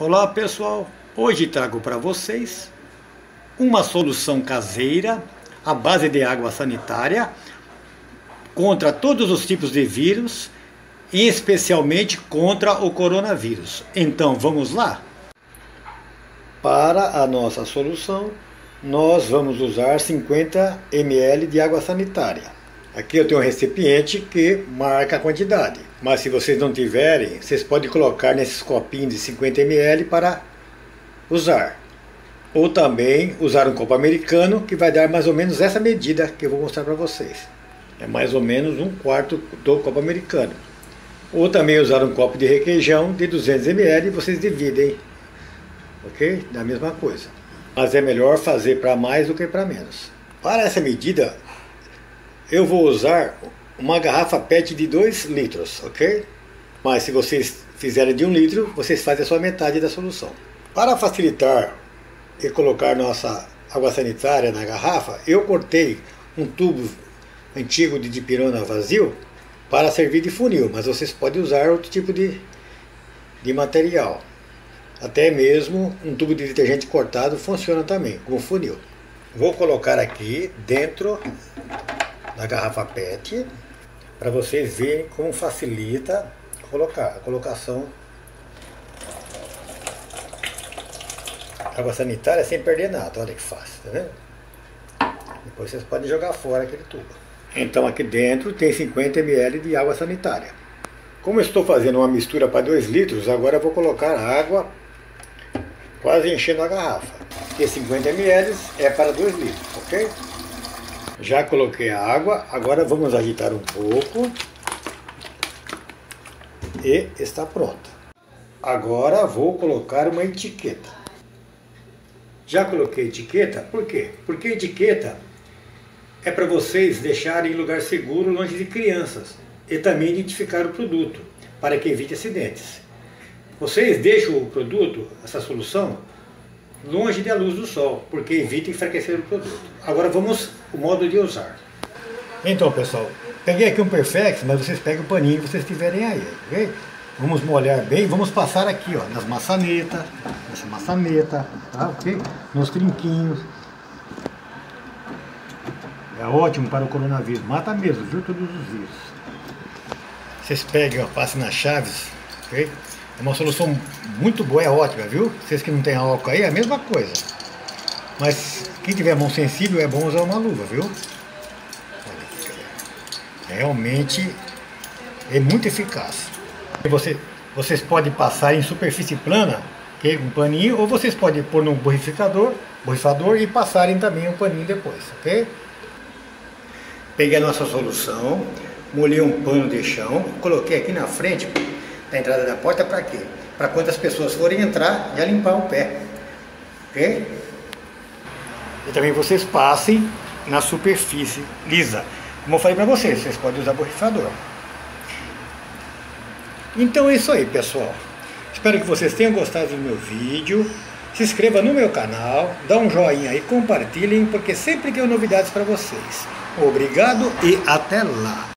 Olá pessoal, hoje trago para vocês uma solução caseira à base de água sanitária contra todos os tipos de vírus e especialmente contra o coronavírus. Então vamos lá? Para a nossa solução, nós vamos usar 50 ml de água sanitária. Aqui eu tenho um recipiente que marca a quantidade. Mas se vocês não tiverem, vocês podem colocar nesses copinhos de 50 ml para usar. Ou também usar um copo americano que vai dar mais ou menos essa medida que eu vou mostrar para vocês. É mais ou menos um quarto do copo americano. Ou também usar um copo de requeijão de 200 ml e vocês dividem. Ok? Da mesma coisa. Mas é melhor fazer para mais do que para menos. Para essa medida, eu vou usar uma garrafa PET de 2 litros, ok? Mas se vocês fizerem de 1 um litro, vocês fazem sua metade da solução. Para facilitar e colocar nossa água sanitária na garrafa, eu cortei um tubo antigo de dipirona vazio para servir de funil, mas vocês podem usar outro tipo de, de material. Até mesmo um tubo de detergente cortado funciona também, como funil. Vou colocar aqui dentro da garrafa PET para vocês verem como facilita colocar a colocação água sanitária sem perder nada, olha que fácil, tá vendo? Depois vocês podem jogar fora aquele tubo. Então aqui dentro tem 50 ml de água sanitária. Como estou fazendo uma mistura para 2 litros, agora vou colocar água quase enchendo a garrafa. Porque 50 ml é para 2 litros, ok? Já coloquei a água, agora vamos agitar um pouco. E está pronta. Agora vou colocar uma etiqueta. Já coloquei etiqueta, por quê? Porque etiqueta é para vocês deixarem em lugar seguro longe de crianças e também identificar o produto, para que evite acidentes. Vocês deixam o produto, essa solução, longe da luz do sol, porque evita enfraquecer o produto. Agora vamos o modo de usar. Então pessoal, peguei aqui um Perfex, mas vocês pegam o paninho que vocês tiverem aí, ok? Vamos molhar bem, vamos passar aqui ó, nas maçanetas, nessa maçaneta, tá ok? Nos trinquinhos. É ótimo para o coronavírus, mata mesmo, viu, todos os vírus. Vocês pegam, ó, passem nas chaves, ok? É uma solução muito boa, é ótima, viu? Vocês que não tem álcool aí, é a mesma coisa. Mas quem tiver mão sensível é bom usar uma luva, viu? Realmente é muito eficaz. Você, vocês podem passar em superfície plana, que um paninho, ou vocês podem pôr no borrificador, borrifador e passarem também um paninho depois, ok? Peguei a nossa solução, molhei um pano de chão, coloquei aqui na frente da entrada da porta para quê? Para quando as pessoas forem entrar, já limpar o pé. Ok? E também vocês passem na superfície lisa. Como eu falei para vocês, vocês podem usar borrifador. Então é isso aí, pessoal. Espero que vocês tenham gostado do meu vídeo. Se inscreva no meu canal, dá um joinha e compartilhem, porque sempre tenho novidades para vocês. Obrigado e até lá!